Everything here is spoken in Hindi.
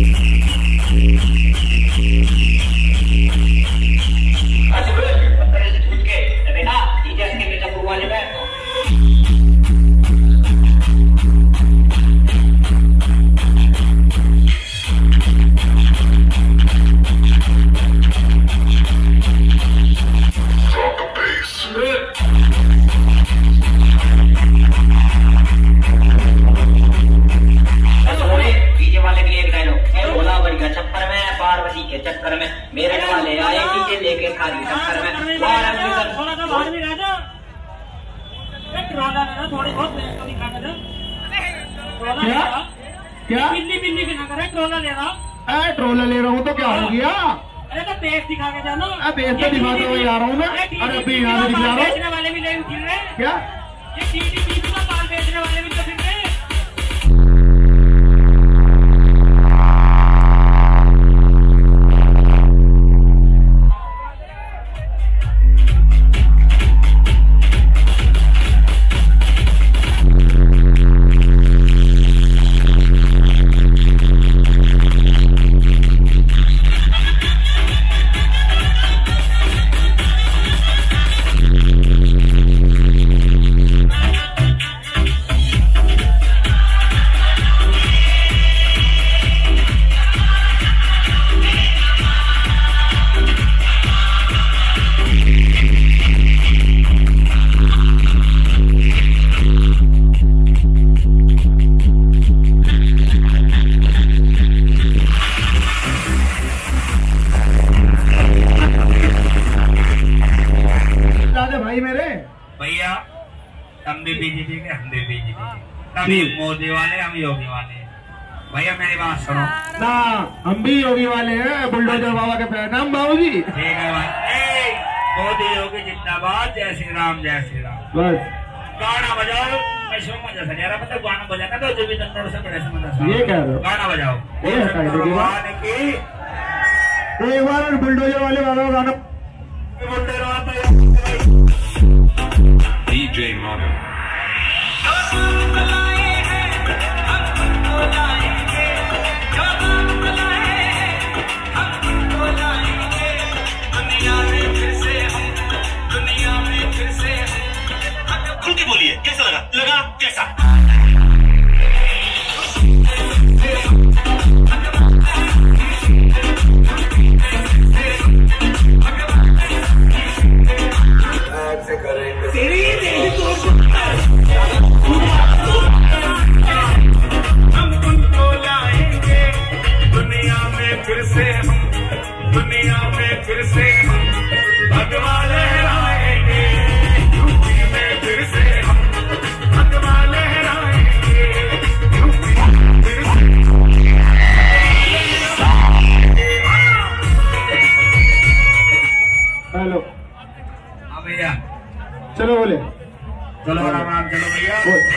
Mm-hmm. चक्कर में मेरे वाले आए नीचे लेके खाली चक्कर में। थोड़ा सा बाहर थोड़ी बहुत तो दिखा क्या? बिल्ली बिल्ली भी ना करे ट्रोला ले रहा ए ट्रोला ले रहा हूँ तो क्या हो गया? अरे तो दिखा के जाना। अब तो दिखाते हुए जा रहा हूँ मैं। अरे अभी यहाँ दिखा रहा हूँ। बेचने वाले भी ले फिर रहे क्या? ये का माल बेचने वाले भी तो फिर रहे हम भी बीजेपी के हम भी बीजेपी के कभी मोदी वाले हम योगी वाले। भैया मेरी बात सुनो। ना हम भी योगी वाले हैं बुलडोजर बाबा के प्रणाम बाबू जी। ठीक है भाई। मोदी योगी जिंदाबाद जय श्री राम जय श्री राम। बस। गाना बजाओ। मतलब गाना बजाना तो जो भी ये कह रहे गाना बजाओ। तो एक बार बुलडोजर वाले बाबा का गाना बोलते फिर से हम। दुनिया में फिर से हम। भगवा चलो बोले। चलो भैया।